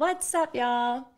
What's up, y'all?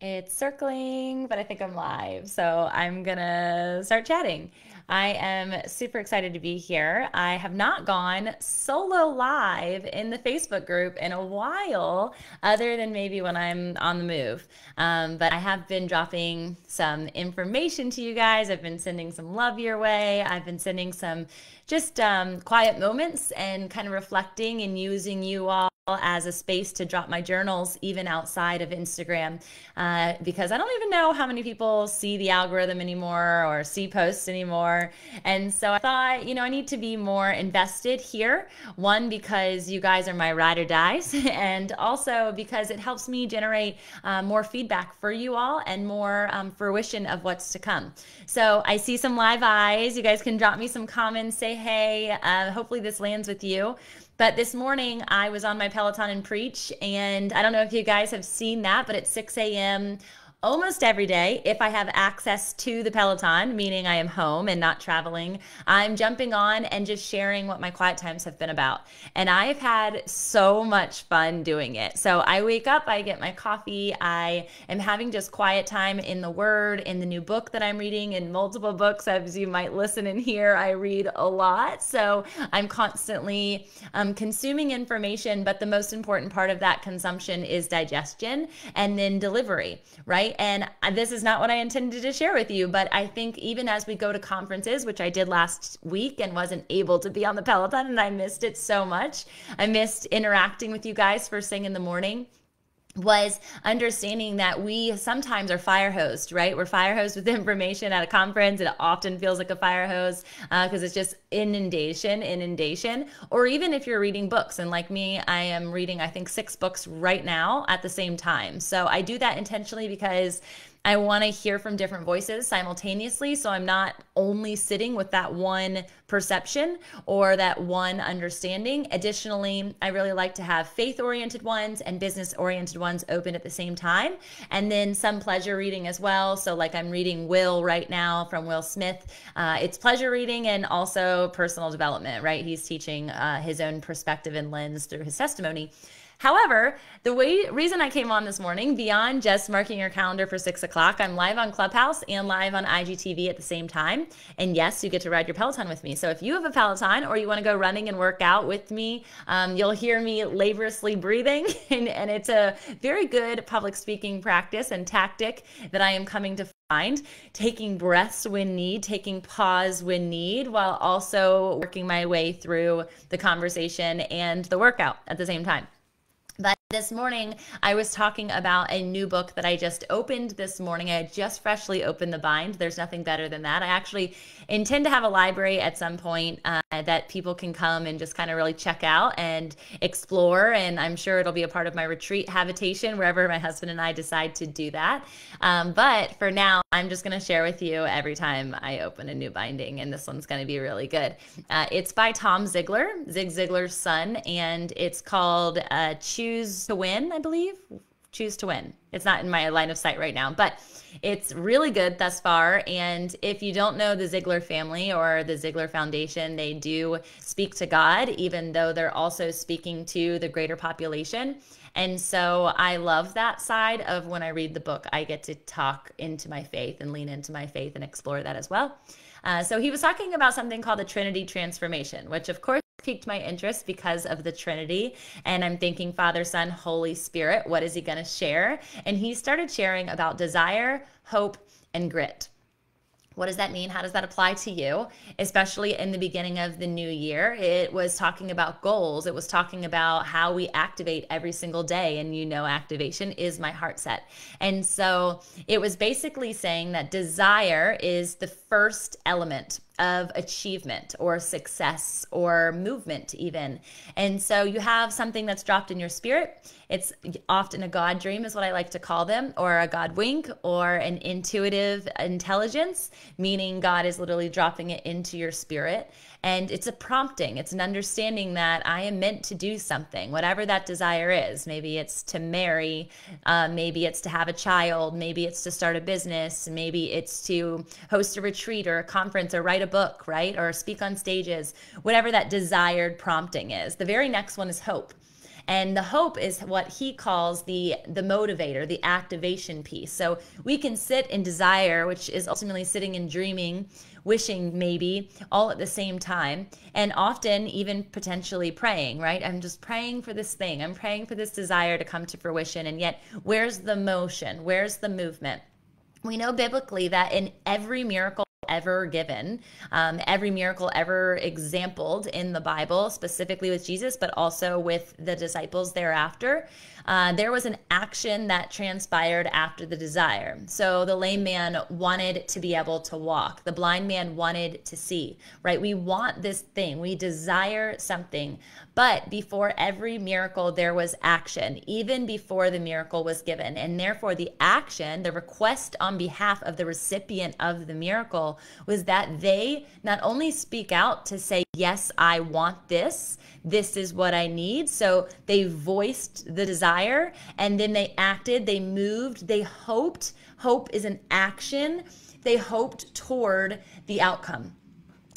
It's circling, but I think I'm live. So I'm gonna start chatting. I am super excited to be here. I have not gone solo live in the Facebook group in a while, other than maybe when I'm on the move. Um, but I have been dropping some information to you guys. I've been sending some love your way. I've been sending some just um, quiet moments and kind of reflecting and using you all as a space to drop my journals even outside of Instagram uh, because I don't even know how many people see the algorithm anymore or see posts anymore. And so I thought, you know, I need to be more invested here. One, because you guys are my ride or dies, and also because it helps me generate uh, more feedback for you all and more um, fruition of what's to come. So I see some live eyes. You guys can drop me some comments, say hey. Uh, hopefully, this lands with you. But this morning I was on my Peloton and preach, and I don't know if you guys have seen that, but at 6 a.m almost every day if I have access to the Peloton, meaning I am home and not traveling. I'm jumping on and just sharing what my quiet times have been about. And I've had so much fun doing it. So I wake up, I get my coffee, I am having just quiet time in the Word, in the new book that I'm reading, in multiple books, as you might listen and hear. I read a lot. So I'm constantly um, consuming information, but the most important part of that consumption is digestion and then delivery, right? And this is not what I intended to share with you, but I think even as we go to conferences, which I did last week and wasn't able to be on the Peloton and I missed it so much. I missed interacting with you guys first thing in the morning was understanding that we sometimes are fire hosed, right? We're fire hosed with information at a conference. It often feels like a fire hose because uh, it's just inundation, inundation. Or even if you're reading books, and like me, I am reading, I think, six books right now at the same time. So I do that intentionally because I want to hear from different voices simultaneously. So I'm not only sitting with that one perception or that one understanding. Additionally, I really like to have faith oriented ones and business oriented ones open at the same time. And then some pleasure reading as well. So, like I'm reading Will right now from Will Smith. Uh, it's pleasure reading and also personal development, right? He's teaching uh, his own perspective and lens through his testimony. However, the way reason I came on this morning, beyond just marking your calendar for six o'clock, I'm live on Clubhouse and live on IGTV at the same time. And yes, you get to ride your Peloton with me. So if you have a Peloton or you want to go running and work out with me, um, you'll hear me laboriously breathing. and, and it's a very good public speaking practice and tactic that I am coming to find taking breaths when need, taking pause when need, while also working my way through the conversation and the workout at the same time. This morning, I was talking about a new book that I just opened this morning. I just freshly opened the bind. There's nothing better than that. I actually intend to have a library at some point uh, that people can come and just kind of really check out and explore. And I'm sure it'll be a part of my retreat habitation wherever my husband and I decide to do that. Um, but for now, I'm just going to share with you every time I open a new binding, and this one's going to be really good. Uh, it's by Tom Ziglar, Zig Ziglar's son, and it's called uh, Choose to Win, I believe. Choose to Win. It's not in my line of sight right now, but it's really good thus far. And if you don't know the Ziglar family or the Ziglar Foundation, they do speak to God, even though they're also speaking to the greater population. And so I love that side of when I read the book, I get to talk into my faith and lean into my faith and explore that as well. Uh, so he was talking about something called the Trinity Transformation, which of course piqued my interest because of the Trinity. And I'm thinking, Father, Son, Holy Spirit, what is he going to share? And he started sharing about desire, hope, and grit. What does that mean? How does that apply to you? Especially in the beginning of the new year, it was talking about goals. It was talking about how we activate every single day. And you know, activation is my heart set. And so it was basically saying that desire is the first element of achievement or success or movement, even. And so you have something that's dropped in your spirit. It's often a God dream, is what I like to call them, or a God wink, or an intuitive intelligence, meaning God is literally dropping it into your spirit. And it's a prompting, it's an understanding that I am meant to do something, whatever that desire is. Maybe it's to marry, uh, maybe it's to have a child, maybe it's to start a business, maybe it's to host a retreat or a conference or write a book, right? Or speak on stages, whatever that desired prompting is. The very next one is hope. And the hope is what he calls the the motivator, the activation piece. So we can sit in desire, which is ultimately sitting and dreaming, wishing maybe all at the same time, and often even potentially praying, right? I'm just praying for this thing. I'm praying for this desire to come to fruition. And yet, where's the motion? Where's the movement? We know biblically that in every miracle ever given, um, every miracle ever exampled in the Bible, specifically with Jesus, but also with the disciples thereafter. Uh, there was an action that transpired after the desire. So the lame man wanted to be able to walk, the blind man wanted to see, right? We want this thing, we desire something. But before every miracle, there was action, even before the miracle was given. And therefore, the action, the request on behalf of the recipient of the miracle, was that they not only speak out to say, Yes, I want this, this is what I need. So they voiced the desire and then they acted, they moved, they hoped. Hope is an action. They hoped toward the outcome.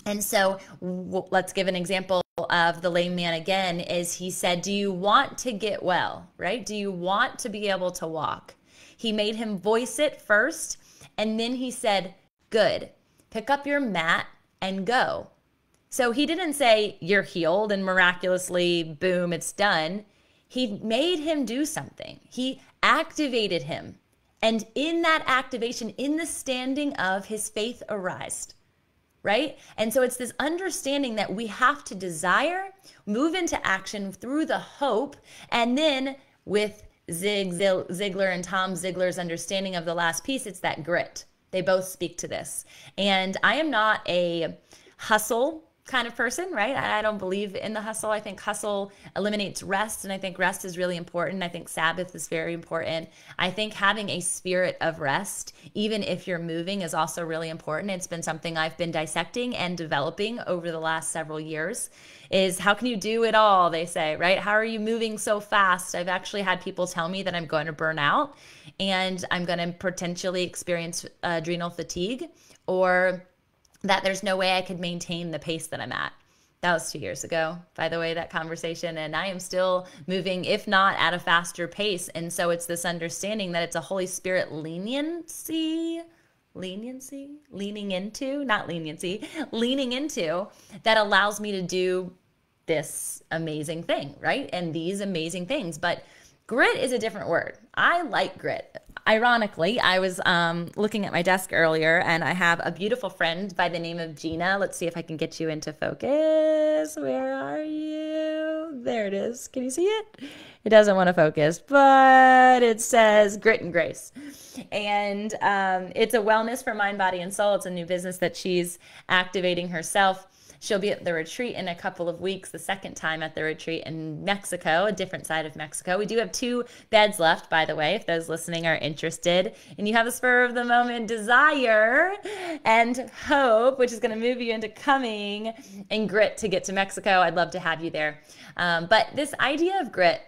And so let's give an example of the lame man again is he said, "Do you want to get well?" Right? Do you want to be able to walk? He made him voice it first, and then he said, "Good. Pick up your mat and go." So he didn't say, You're healed and miraculously, boom, it's done. He made him do something, he activated him. And in that activation, in the standing of, his faith arised. Right? And so it's this understanding that we have to desire, move into action through the hope, and then with Zig Ziglar and Tom Ziglar's understanding of the last piece, it's that grit. They both speak to this. And I am not a hustle kind of person, right? I don't believe in the hustle. I think hustle eliminates rest, and I think rest is really important. I think Sabbath is very important. I think having a spirit of rest, even if you're moving, is also really important. It's been something I've been dissecting and developing over the last several years. Is how can you do it all? They say, right? How are you moving so fast? I've actually had people tell me that I'm going to burn out and I'm going to potentially experience adrenal fatigue or that there's no way I could maintain the pace that I'm at. That was two years ago, by the way, that conversation. And I am still moving, if not at a faster pace. And so it's this understanding that it's a Holy Spirit leniency, leniency, leaning into, not leniency, leaning into that allows me to do this amazing thing, right? And these amazing things. But grit is a different word. I like grit ironically, I was um, looking at my desk earlier and I have a beautiful friend by the name of Gina. Let's see if I can get you into focus. Where are you? There it is. Can you see it? It doesn't want to focus, but it says Grit and Grace. And um, it's a wellness for mind, body, and soul. It's a new business that she's activating herself. She'll be at the retreat in a couple of weeks, the second time at the retreat in Mexico, a different side of Mexico. We do have two beds left, by the way, if those listening are interested. And you have a spur of the moment desire and hope, which is going to move you into coming and grit to get to Mexico. I'd love to have you there. Um, but this idea of grit,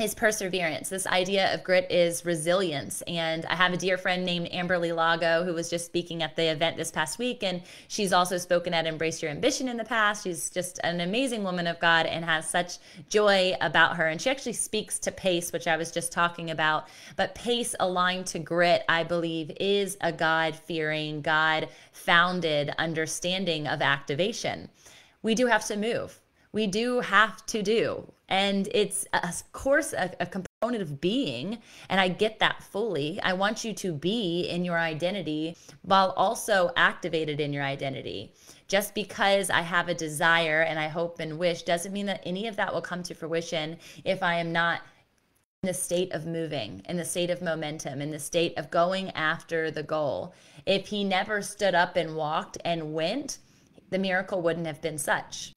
is perseverance. This idea of grit is resilience. And I have a dear friend named Amberly Lago who was just speaking at the event this past week. And she's also spoken at Embrace Your Ambition in the past. She's just an amazing woman of God and has such joy about her. And she actually speaks to pace, which I was just talking about. But pace aligned to grit, I believe, is a God fearing, God founded understanding of activation. We do have to move we do have to do. And it's, uh, of course, a, a, component of being. And I get that fully. I want you to be in your identity while also activated in your identity. Just because I have a desire and I hope and wish doesn't mean that any of that will come to fruition if I am not in the state of moving, in the state of momentum, in the state of going after the goal. If he never stood up and walked and went, the miracle wouldn't have been such.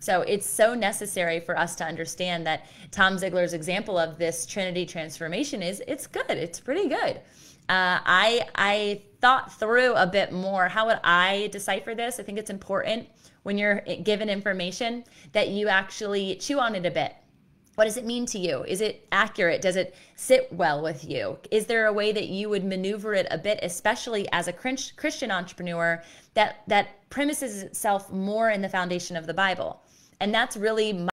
So it's so necessary for us to understand that Tom Ziglar's example of this Trinity transformation is it's good. It's pretty good. Uh, I I thought through a bit more. How would I decipher this? I think it's important when you're given information that you actually chew on it a bit. What does it mean to you? Is it accurate? Does it sit well with you? Is there a way that you would maneuver it a bit, especially as a Christian entrepreneur that that premises itself more in the foundation of the Bible? And that's really my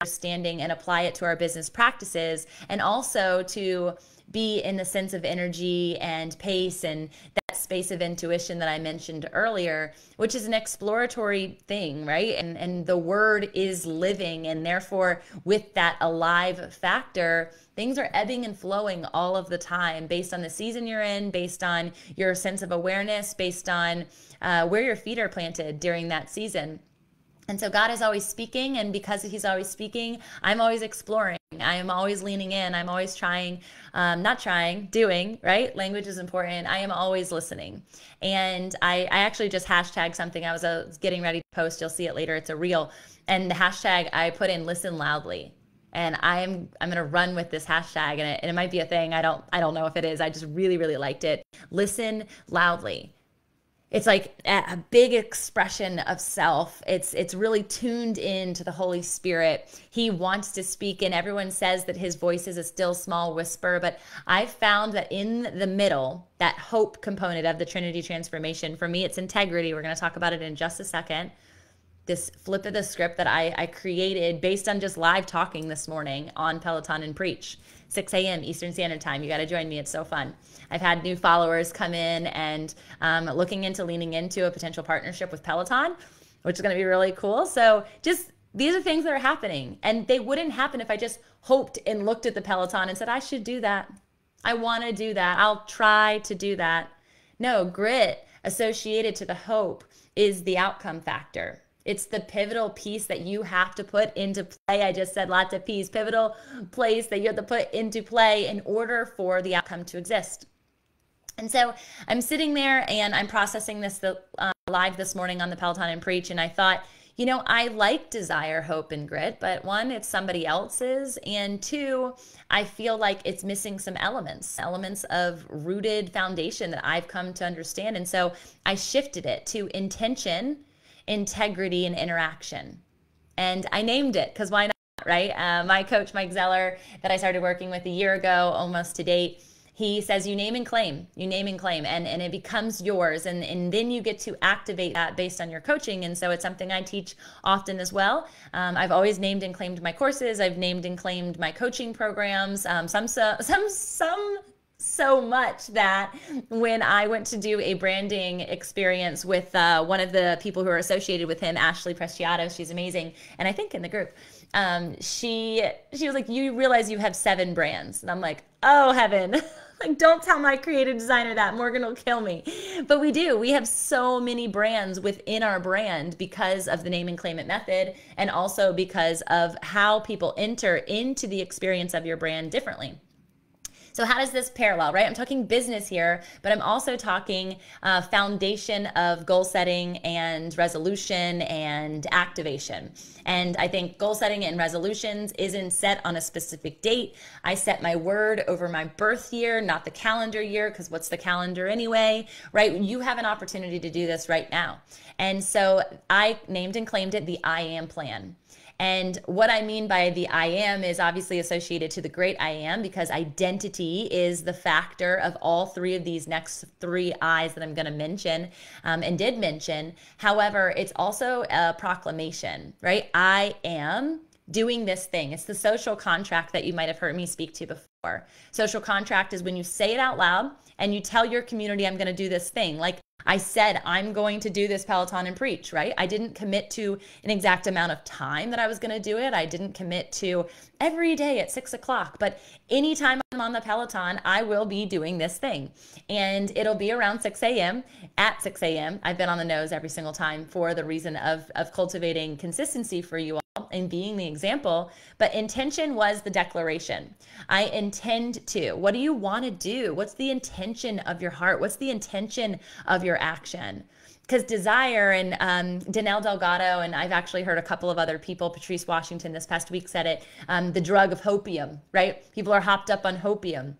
understanding and apply it to our business practices and also to be in the sense of energy and pace and that space of intuition that I mentioned earlier, which is an exploratory thing, right? And and the word is living and therefore with that alive factor, things are ebbing and flowing all of the time based on the season you're in, based on your sense of awareness, based on uh, where your feet are planted during that season. And so God is always speaking, and because He's always speaking, I'm always exploring. I am always leaning in. I'm always trying, um, not trying, doing, right? Language is important. I am always listening. And I, I actually just hashtag something I was uh, getting ready to post. You'll see it later. It's a reel. And the hashtag I put in listen loudly. And I am I'm gonna run with this hashtag and it, and it might be a thing. I don't I don't know if it is. I just really, really liked it. Listen loudly it's like a big expression of self it's it's really tuned in to the holy spirit he wants to speak and everyone says that his voice is a still small whisper but i've found that in the middle that hope component of the trinity transformation for me it's integrity we're going to talk about it in just a second this flip of the script that I, I created based on just live talking this morning on peloton and preach 6 a.m eastern standard time you got to join me it's so fun I've had new followers come in and um, looking into leaning into a potential partnership with Peloton, which is going to be really cool. So just these are things that are happening, and they wouldn't happen if I just hoped and looked at the Peloton and said, I should do that. I want to do that. I'll try to do that. No, grit associated to the hope is the outcome factor. It's the pivotal piece that you have to put into play. I just said lots of P's, pivotal place that you have to put into play in order for the outcome to exist. And so I'm sitting there and I'm processing this uh, live this morning on the Peloton and Preach. And I thought, you know, I like desire, hope, and grit, but one, it's somebody else's. And two, I feel like it's missing some elements, elements of rooted foundation that I've come to understand. And so I shifted it to intention, integrity, and interaction. And I named it because why not, right? Uh, my coach, Mike Zeller, that I started working with a year ago, almost to date, he says you name and claim you name and claim and, and it becomes yours and, and then you get to activate that based on your coaching and so it's something i teach often as well um, i've always named and claimed my courses i've named and claimed my coaching programs um, some so, some some so much that when I went to do a branding experience with uh, one of the people who are associated with him, Ashley Preciado, she's amazing, and I think in the group, um, she she was like, "You realize you have seven brands," and I'm like, "Oh heaven." like don't tell my creative designer that morgan will kill me but we do we have so many brands within our brand because of the name and claim it method and also because of how people enter into the experience of your brand differently so how does this parallel, right? I'm talking business here, but I'm also talking uh, foundation of goal setting and resolution and activation. And I think goal setting and resolutions isn't set on a specific date. I set my word over my birth year, not the calendar year, because what's the calendar anyway, right? You have an opportunity to do this right now. And so I named and claimed it the I am plan. And what I mean by the I am is obviously associated to the great I am because identity is the factor of all three of these next three I's that I'm going to mention um, and did mention. However, it's also a proclamation, right? I am doing this thing. It's the social contract that you might have heard me speak to before. Social contract is when you say it out loud and you tell your community, I'm going to do this thing. Like I said, I'm going to do this Peloton and preach, right? I didn't commit to an exact amount of time that I was going to do it. I didn't commit to every day at six o'clock, but anytime I'm on the Peloton, I will be doing this thing. And it'll be around 6 a.m. At 6 a.m., I've been on the nose every single time for the reason of, of cultivating consistency for you all and being the example, but intention was the declaration. I intend to. What do you want to do? What's the intention of your heart? What's the intention of your action? Because desire and um, Danelle Delgado, and I've actually heard a couple of other people, Patrice Washington this past week said it, um, the drug of hopium, right? People are hopped up on hopium.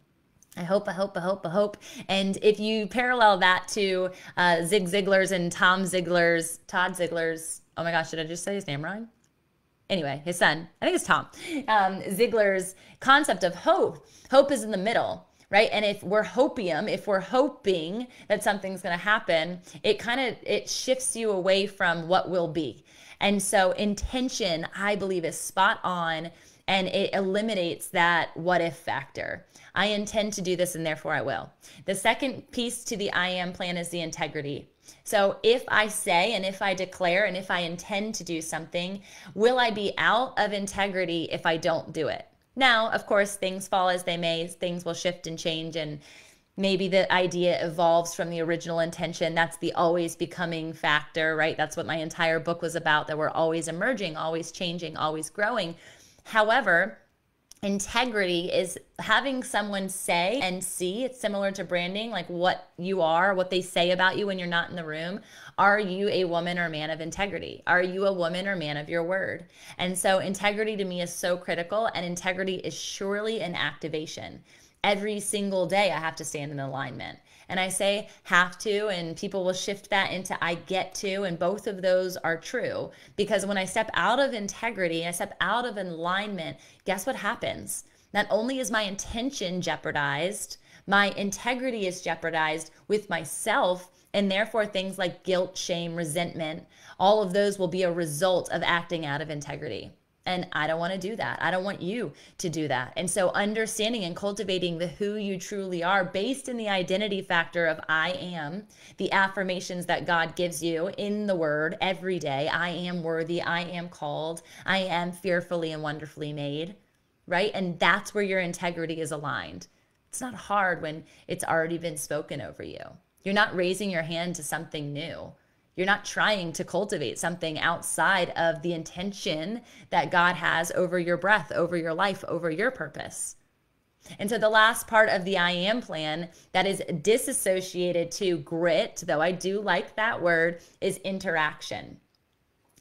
I hope, I hope, I hope, I hope. And if you parallel that to uh, Zig Ziglar's and Tom Ziglar's, Todd Ziglar's, oh my gosh, did I just say his name wrong? Anyway, his son, I think it's Tom, um, Ziglar's concept of hope. Hope is in the middle, right? And if we're hopium, if we're hoping that something's going to happen, it kind of it shifts you away from what will be. And so intention, I believe, is spot on and it eliminates that what if factor. I intend to do this and therefore I will. The second piece to the I am plan is the integrity. So if I say and if I declare and if I intend to do something, will I be out of integrity if I don't do it? Now, of course, things fall as they may, things will shift and change and maybe the idea evolves from the original intention. That's the always becoming factor, right? That's what my entire book was about that we're always emerging, always changing, always growing. However, integrity is having someone say and see it's similar to branding like what you are what they say about you when you're not in the room. Are you a woman or man of integrity? Are you a woman or man of your word? And so integrity to me is so critical and integrity is surely an activation. Every single day I have to stand in alignment. And I say have to, and people will shift that into I get to, and both of those are true. Because when I step out of integrity, I step out of alignment, guess what happens? Not only is my intention jeopardized, my integrity is jeopardized with myself. And therefore, things like guilt, shame, resentment, all of those will be a result of acting out of integrity. And I don't want to do that. I don't want you to do that. And so, understanding and cultivating the who you truly are based in the identity factor of I am, the affirmations that God gives you in the word every day I am worthy, I am called, I am fearfully and wonderfully made, right? And that's where your integrity is aligned. It's not hard when it's already been spoken over you. You're not raising your hand to something new. You're not trying to cultivate something outside of the intention that God has over your breath, over your life, over your purpose. And so the last part of the I am plan that is disassociated to grit, though I do like that word, is interaction.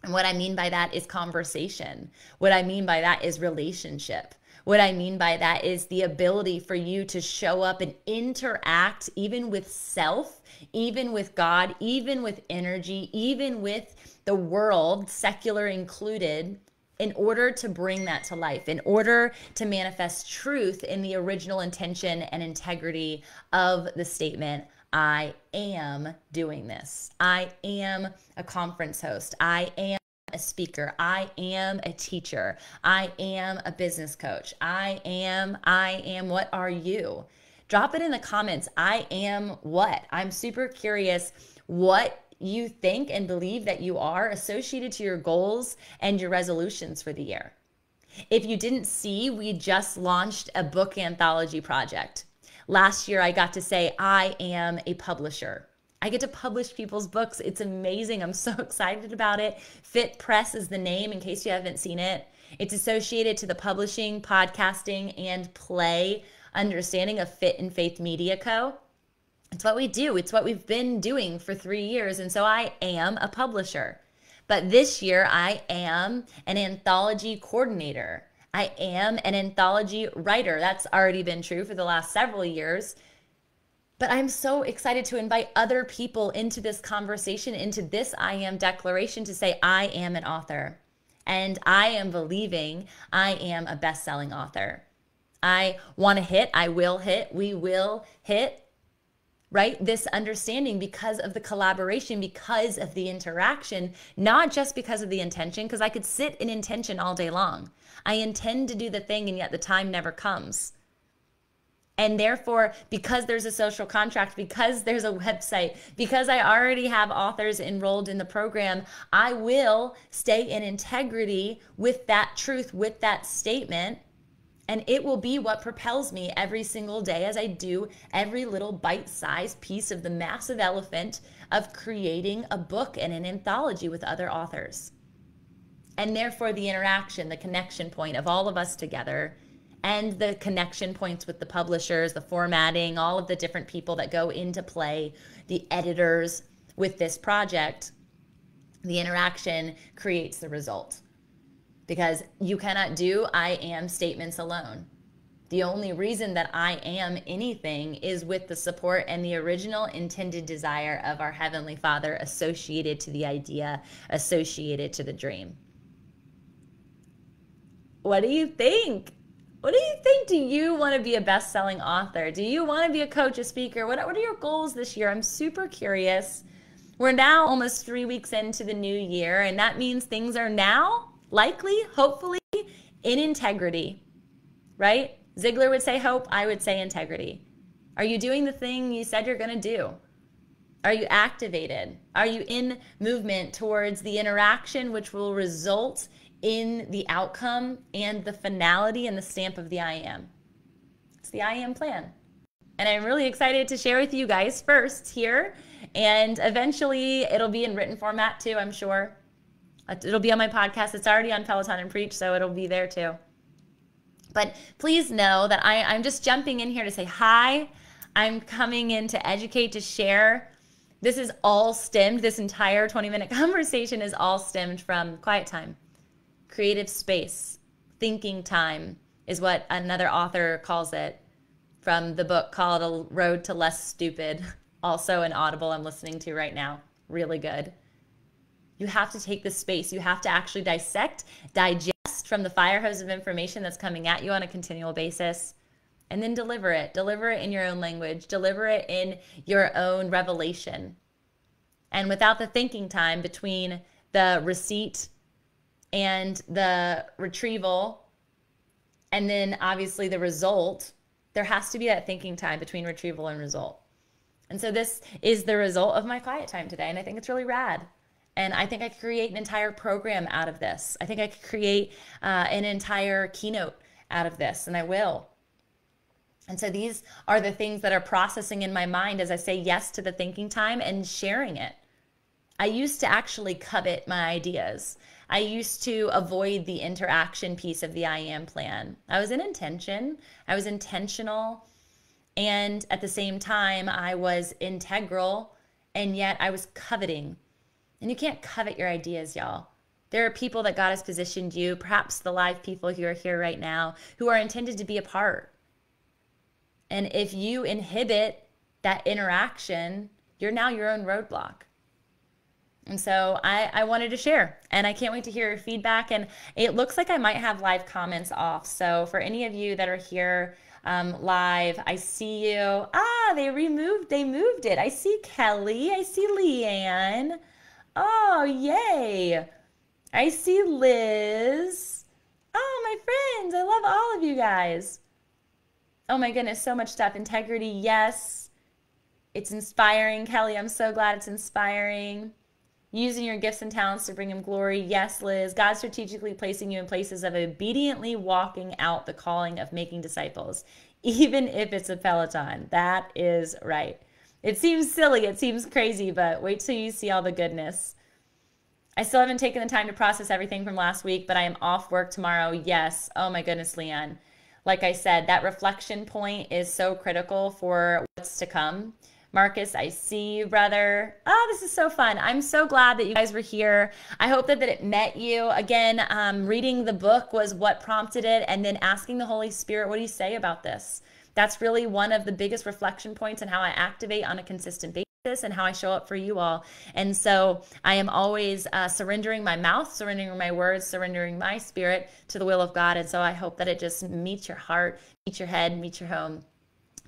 And what I mean by that is conversation. What I mean by that is relationship. What I mean by that is the ability for you to show up and interact even with self, even with God, even with energy, even with the world, secular included, in order to bring that to life, in order to manifest truth in the original intention and integrity of the statement. I am doing this. I am a conference host. I am a speaker. I am a teacher. I am a business coach. I am, I am, what are you? Drop it in the comments. I am what? I'm super curious what you think and believe that you are associated to your goals and your resolutions for the year. If you didn't see, we just launched a book anthology project. Last year, I got to say, I am a publisher. I get to publish people's books. It's amazing. I'm so excited about it. Fit Press is the name in case you haven't seen it. It's associated to the publishing, podcasting, and play understanding of Fit in Faith Media Co. It's what we do, it's what we've been doing for three years. And so I am a publisher. But this year, I am an anthology coordinator. I am an anthology writer. That's already been true for the last several years. But I'm so excited to invite other people into this conversation, into this I am declaration to say, I am an author. And I am believing I am a best selling author. I want to hit, I will hit, we will hit, right? This understanding because of the collaboration, because of the interaction, not just because of the intention, because I could sit in intention all day long. I intend to do the thing, and yet the time never comes. And therefore, because there's a social contract, because there's a website, because I already have authors enrolled in the program, I will stay in integrity with that truth, with that statement. And it will be what propels me every single day as I do every little bite sized piece of the massive elephant of creating a book and an anthology with other authors. And therefore, the interaction, the connection point of all of us together and the connection points with the publishers, the formatting, all of the different people that go into play, the editors with this project, the interaction creates the result. Because you cannot do I am statements alone. The only reason that I am anything is with the support and the original intended desire of our Heavenly Father associated to the idea, associated to the dream. What do you think? What do you think? Do you want to be a best selling author? Do you want to be a coach, a speaker? What, what are your goals this year? I'm super curious We're now almost three weeks into the new year, and that means things are now likely, hopefully, in integrity, right? Ziglar would say hope, I would say integrity. Are you doing the thing you said you're going to do? Are you activated? Are you in movement towards the interaction which will result in the outcome and the finality and the stamp of the I am? It's the I am plan. And I'm really excited to share with you guys first here. And eventually it'll be in written format too, I'm sure. It'll be on my podcast. It's already on Peloton and Preach, so it'll be there too. But please know that I, I'm just jumping in here to say hi. I'm coming in to educate, to share. This is all stemmed, this entire 20 minute conversation is all stemmed from quiet time, creative space, thinking time is what another author calls it from the book called A Road to Less Stupid, also an audible I'm listening to right now. Really good. You have to take the space. You have to actually dissect, digest from the fire hose of information that's coming at you on a continual basis, and then deliver it. Deliver it in your own language, deliver it in your own revelation. And without the thinking time between the receipt and the retrieval, and then obviously the result, there has to be that thinking time between retrieval and result. And so this is the result of my quiet time today. And I think it's really rad. And I think I could create an entire program out of this. I think I could create uh, an entire keynote out of this, and I will. And so these are the things that are processing in my mind as I say yes to the thinking time and sharing it. I used to actually covet my ideas. I used to avoid the interaction piece of the I am plan. I was in intention, I was intentional, and at the same time, I was integral, and yet I was coveting. And you can't covet your ideas, y'all. There are people that God has positioned you, perhaps the live people who are here right now, who are intended to be a part. And if you inhibit that interaction, you're now your own roadblock. And so I, I wanted to share and I can't wait to hear your feedback. And it looks like I might have live comments off. So for any of you that are here um, live, I see you. Ah, they removed, they moved it. I see Kelly. I see Leanne. Oh, yay. I see Liz. Oh, my friends. I love all of you guys. Oh my goodness, so much stuff. Integrity, yes. It's inspiring, Kelly. I'm so glad it's inspiring using your gifts and talents to bring him glory. Yes, Liz, God strategically placing you in places of obediently walking out the calling of making disciples, even if it's a Peloton. That is right. It seems silly, it seems crazy, but wait till you see all the goodness. I still haven't taken the time to process everything from last week, but I am off work tomorrow. Yes. Oh my goodness, Leanne. Like I said, that reflection point is so critical for what's to come. Marcus, I see you, brother. Oh, this is so fun. I'm so glad that you guys were here. I hope that, that it met you. Again, um, reading the book was what prompted it, and then asking the Holy Spirit, what do you say about this? That's really one of the biggest reflection points and how I activate on a consistent basis and how I show up for you all. And so I am always uh, surrendering my mouth, surrendering my words, surrendering my spirit to the will of God. And so I hope that it just meets your heart, meets your head, meets your home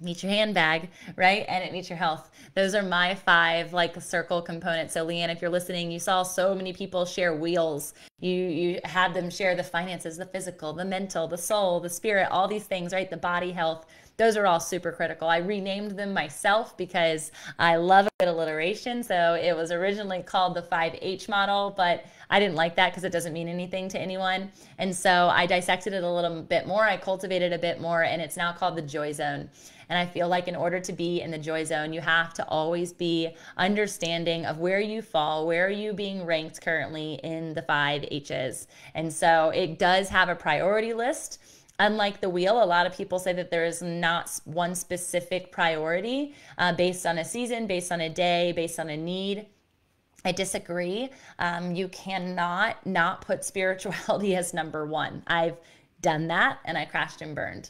meet your handbag, right? And it meets your health. Those are my five like circle components. So Leanne, if you're listening, you saw so many people share wheels. You you had them share the finances, the physical, the mental, the soul, the spirit, all these things, right? The body health. Those are all super critical. I renamed them myself because I love a good alliteration. So it was originally called the 5H model, but I didn't like that because it doesn't mean anything to anyone. And so I dissected it a little bit more. I cultivated a bit more, and it's now called the Joy Zone. And I feel like in order to be in the joy zone, you have to always be understanding of where you fall, where are you being ranked currently in the five H's. And so it does have a priority list. Unlike the wheel, a lot of people say that there is not one specific priority uh, based on a season, based on a day, based on a need. I disagree. Um, you cannot not put spirituality as number one. I've done that and I crashed and burned.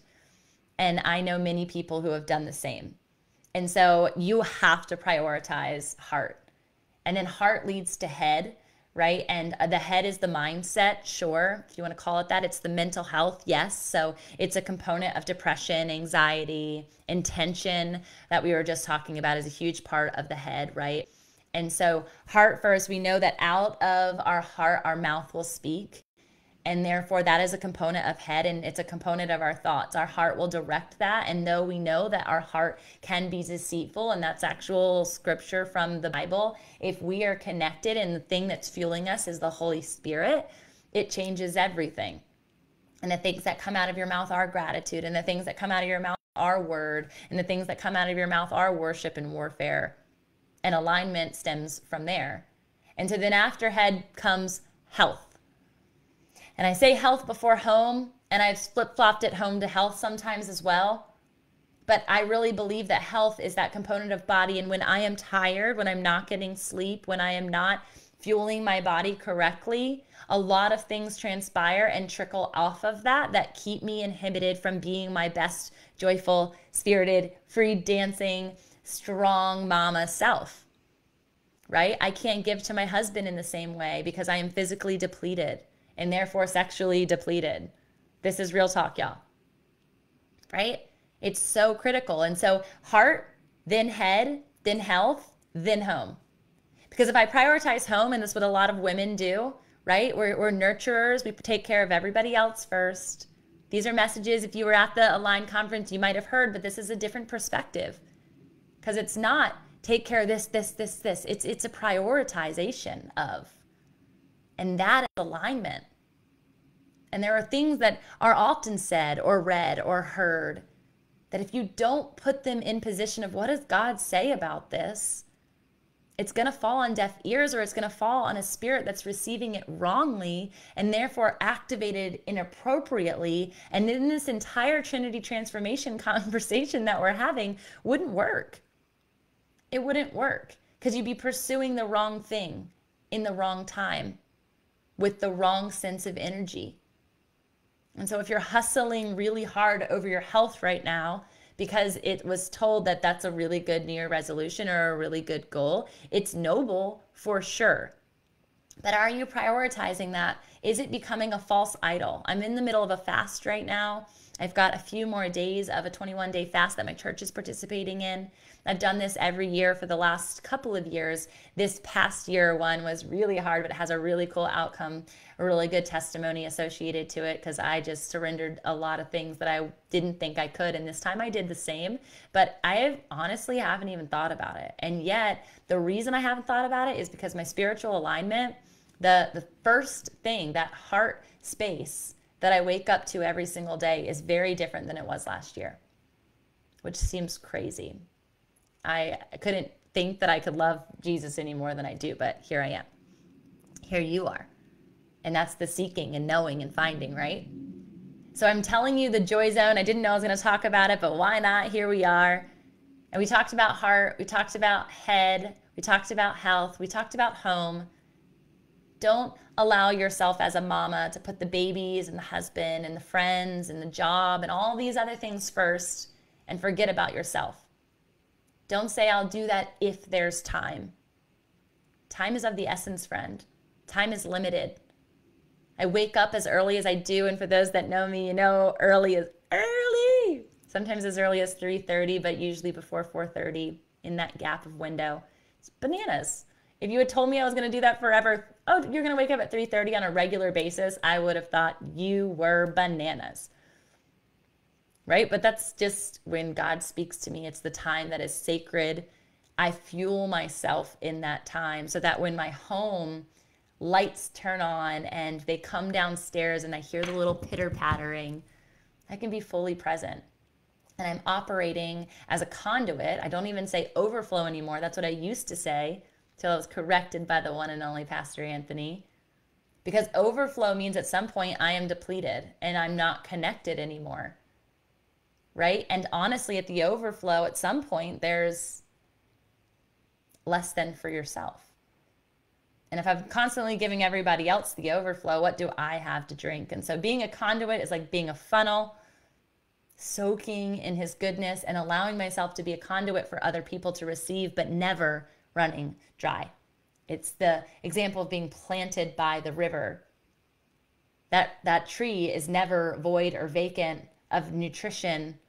And I know many people who have done the same. And so you have to prioritize heart. And then heart leads to head, right? And uh, the head is the mindset, sure, if you want to call it that. It's the mental health, yes. So it's a component of depression, anxiety, intention that we were just talking about is a huge part of the head, right? And so, heart first, we know that out of our heart, our mouth will speak. And therefore, that is a component of head and it's a component of our thoughts. Our heart will direct that. And though we know that our heart can be deceitful, and that's actual scripture from the Bible, if we are connected and the thing that's fueling us is the Holy Spirit, it changes everything. And the things that come out of your mouth are gratitude, and the things that come out of your mouth are word, and the things that come out of your mouth are worship and warfare. And alignment stems from there. And so then after head comes health and I say health before home, and I've flip flopped it home to health sometimes as well. But I really believe that health is that component of body. And when I am tired, when I'm not getting sleep, when I am not fueling my body correctly, a lot of things transpire and trickle off of that that keep me inhibited from being my best, joyful, spirited, free dancing, strong mama self. Right? I can't give to my husband in the same way because I am physically depleted and therefore sexually depleted. This is real talk, y'all. Right? It's so critical. And so, heart, then head, then health, then home. Because if I prioritize home, and that's what a lot of women do, right? We're, we're nurturers, we take care of everybody else first. These are messages, if you were at the Align conference, you might have heard, but this is a different perspective. Because it's not take care of this, this, this, this. It's, it's a prioritization of. And that is alignment. And there are things that are often said or read or heard that if you don't put them in position of what does God say about this, it's going to fall on deaf ears or it's going to fall on a spirit that's receiving it wrongly and therefore activated inappropriately. And then this entire Trinity transformation conversation that we're having wouldn't work. It wouldn't work because you'd be pursuing the wrong thing in the wrong time with the wrong sense of energy. And so if you're hustling really hard over your health right now, because it was told that that's a really good New Year resolution or a really good goal, it's noble for sure. But are you prioritizing that? Is it becoming a false idol? I'm in the middle of a fast right now. I've got a few more days of a 21 day fast that my church is participating in. I've done this every year for the last couple of years. This past year one was really hard, but it has a really cool outcome, a really good testimony associated to it because I just surrendered a lot of things that I didn't think I could. And this time I did the same, but I honestly haven't even thought about it. And yet, the reason I haven't thought about it is because my spiritual alignment, the, the first thing, that heart space that I wake up to every single day is very different than it was last year, which seems crazy. I couldn't think that I could love Jesus any more than I do, but here I am. Here you are. And that's the seeking and knowing and finding, right? So I'm telling you the joy zone. I didn't know I was going to talk about it, but why not? Here we are. And we talked about heart, we talked about head, we talked about health, we talked about home. Don't allow yourself as a mama to put the babies and the husband and the friends and the job and all these other things first and forget about yourself. Don't say, I'll do that if there's time. Time is of the essence, friend. Time is limited. I wake up as early as I do, and for those that know me, you know early is early. Sometimes as early as 3:30, but usually before 4:30 in that gap of window. It's bananas. If you had told me I was going to do that forever, oh, you're going to wake up at 3:30 on a regular basis, I would have thought you were bananas right? But that's just when God speaks to me. It's the time that is sacred. I fuel myself in that time so that when my home lights turn on and they come downstairs and I hear the little pitter pattering, I can be fully present. And I'm operating as a conduit. I don't even say overflow anymore. That's what I used to say till I was corrected by the one and only Pastor Anthony. Because overflow means at some point I am depleted and I'm not connected anymore right? And honestly, at the overflow, at some point, there's less than for yourself. And if I'm constantly giving everybody else the overflow, what do I have to drink? And so being a conduit is like being a funnel, soaking in his goodness and allowing myself to be a conduit for other people to receive, but never running dry. It's the example of being planted by the river. That, that tree is never void or vacant of nutrition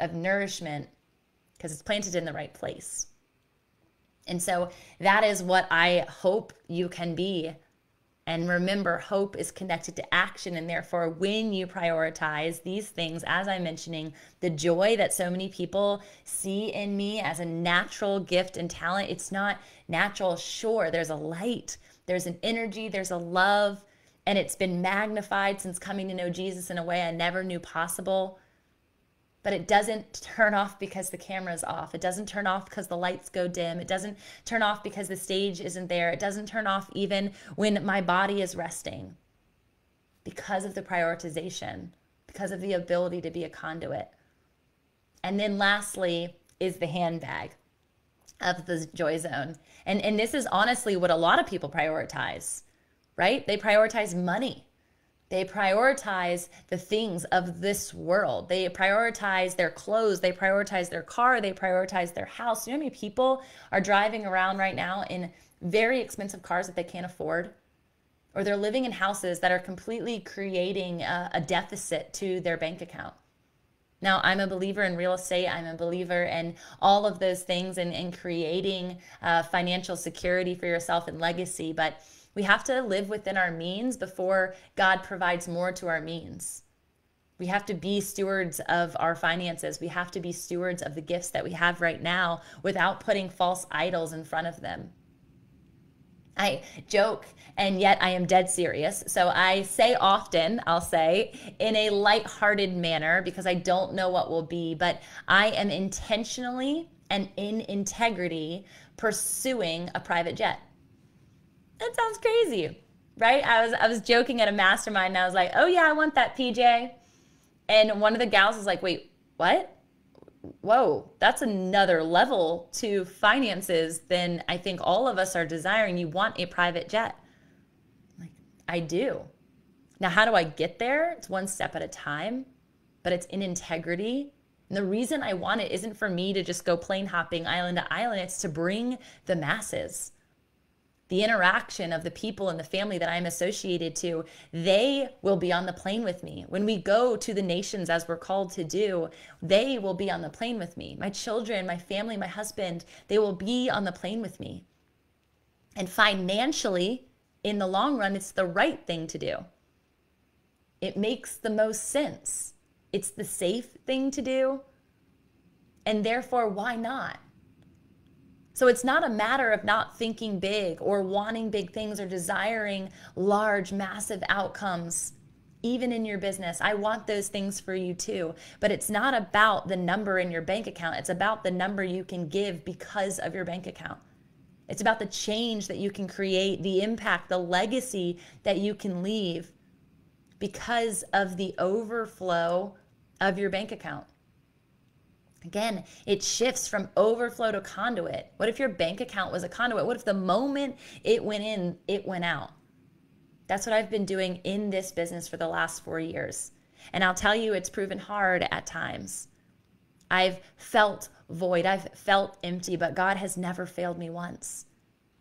of nourishment because it's planted in the right place. And so that is what I hope you can be. And remember, hope is connected to action. And therefore, when you prioritize these things, as I'm mentioning, the joy that so many people see in me as a natural gift and talent, it's not natural. Sure, there's a light, there's an energy, there's a love, and it's been magnified since coming to know Jesus in a way I never knew possible but it doesn't turn off because the camera's off. It doesn't turn off because the lights go dim. It doesn't turn off because the stage isn't there. It doesn't turn off even when my body is resting because of the prioritization, because of the ability to be a conduit. And then lastly is the handbag of the joy zone. And and this is honestly what a lot of people prioritize, right? They prioritize money they prioritize the things of this world. They prioritize their clothes. They prioritize their car. They prioritize their house. You know how many people are driving around right now in very expensive cars that they can't afford? Or they're living in houses that are completely creating a, a deficit to their bank account. Now, I'm a believer in real estate. I'm a believer in all of those things and, in creating uh, financial security for yourself and legacy. But we have to live within our means before God provides more to our means. We have to be stewards of our finances. We have to be stewards of the gifts that we have right now without putting false idols in front of them. I joke, and yet I am dead serious. So I say often, I'll say, in a light-hearted manner because I don't know what will be, but I am intentionally and in integrity pursuing a private jet that sounds crazy, right? I was I was joking at a mastermind and I was like, oh yeah, I want that PJ. And one of the gals was like, wait, what? Whoa, that's another level to finances than I think all of us are desiring. You want a private jet. Like, I do. Now, how do I get there? It's one step at a time, but it's in integrity. And the reason I want it isn't for me to just go plane hopping island to island, it's to bring the masses the interaction of the people and the family that I'm associated to, they will be on the plane with me. When we go to the nations as we're called to do, they will be on the plane with me. My children, my family, my husband, they will be on the plane with me. And financially, in the long run, it's the right thing to do. It makes the most sense. It's the safe thing to do. And therefore, why not? So it's not a matter of not thinking big or wanting big things or desiring large, massive outcomes, even in your business. I want those things for you too. But it's not about the number in your bank account, it's about the number you can give because of your bank account. It's about the change that you can create, the impact, the legacy that you can leave because of the overflow of your bank account. Again, it shifts from overflow to conduit. What if your bank account was a conduit? What if the moment it went in, it went out? That's what I've been doing in this business for the last four years. And I'll tell you, it's proven hard at times. I've felt void, I've felt empty, but God has never failed me once.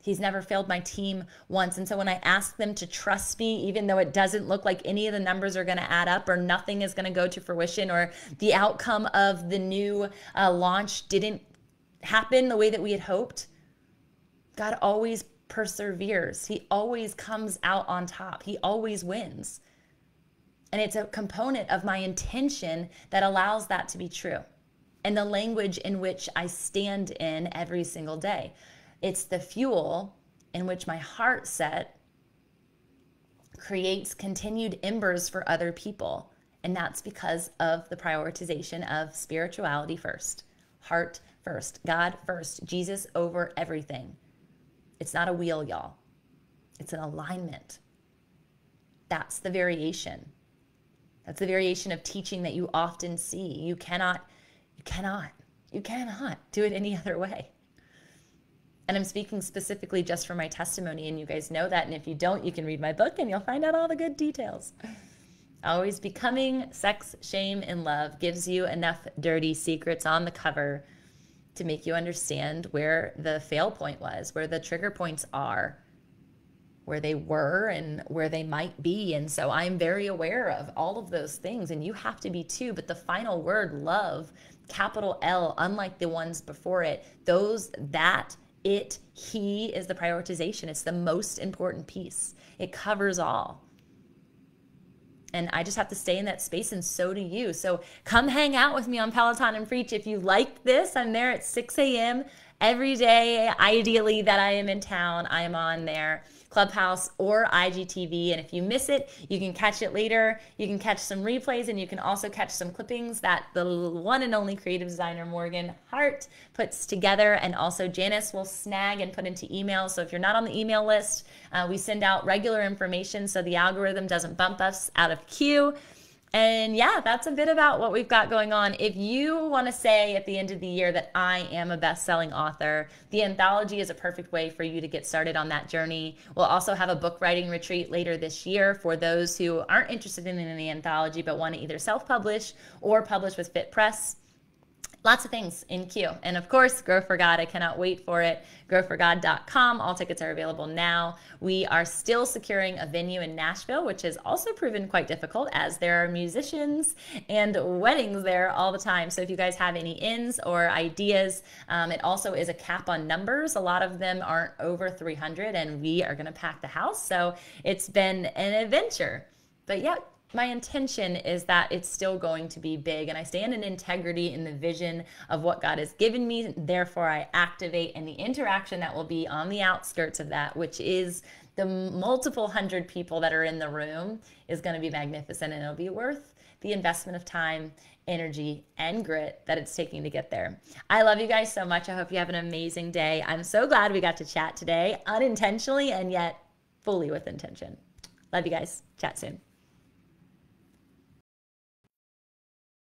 He's never failed my team once. And so when I ask them to trust me, even though it doesn't look like any of the numbers are going to add up or nothing is going to go to fruition or the outcome of the new uh, launch didn't happen the way that we had hoped, God always perseveres. He always comes out on top, He always wins. And it's a component of my intention that allows that to be true and the language in which I stand in every single day. It's the fuel in which my heart set creates continued embers for other people. And that's because of the prioritization of spirituality first, heart first, God first, Jesus over everything. It's not a wheel, y'all. It's an alignment. That's the variation. That's the variation of teaching that you often see. You cannot, you cannot, you cannot do it any other way. And I'm speaking specifically just for my testimony, and you guys know that. And if you don't, you can read my book and you'll find out all the good details. Always becoming sex, shame, and love gives you enough dirty secrets on the cover to make you understand where the fail point was, where the trigger points are, where they were, and where they might be. And so I'm very aware of all of those things, and you have to be too. But the final word, love, capital L, unlike the ones before it, those, that it, he is the prioritization. It's the most important piece. It covers all. And I just have to stay in that space, and so do you. So come hang out with me on Peloton and Preach. If you like this, I'm there at 6 a.m. every day. Ideally, that I am in town, I am on there. Clubhouse or IGTV. And if you miss it, you can catch it later. You can catch some replays and you can also catch some clippings that the one and only creative designer Morgan Hart puts together. And also Janice will snag and put into email. So if you're not on the email list, uh, we send out regular information so the algorithm doesn't bump us out of queue. And yeah, that's a bit about what we've got going on. If you want to say at the end of the year that I am a best selling author, the anthology is a perfect way for you to get started on that journey. We'll also have a book writing retreat later this year for those who aren't interested in the anthology but want to either self publish or publish with Fit Press lots of things in queue. And of course, Grow for God, I cannot wait for it. GrowForGod.com. All tickets are available now. We are still securing a venue in Nashville, which has also proven quite difficult as there are musicians and weddings there all the time. So if you guys have any ins or ideas, um, it also is a cap on numbers. A lot of them aren't over 300, and we are going to pack the house. So it's been an adventure. But yeah, my intention is that it's still going to be big and I stand in integrity in the vision of what God has given me. Therefore, I activate and the interaction that will be on the outskirts of that, which is the multiple hundred people that are in the room, is going to be magnificent and it'll be worth the investment of time, energy, and grit that it's taking to get there. I love you guys so much. I hope you have an amazing day. I'm so glad we got to chat today, unintentionally and yet fully with intention. Love you guys. Chat soon.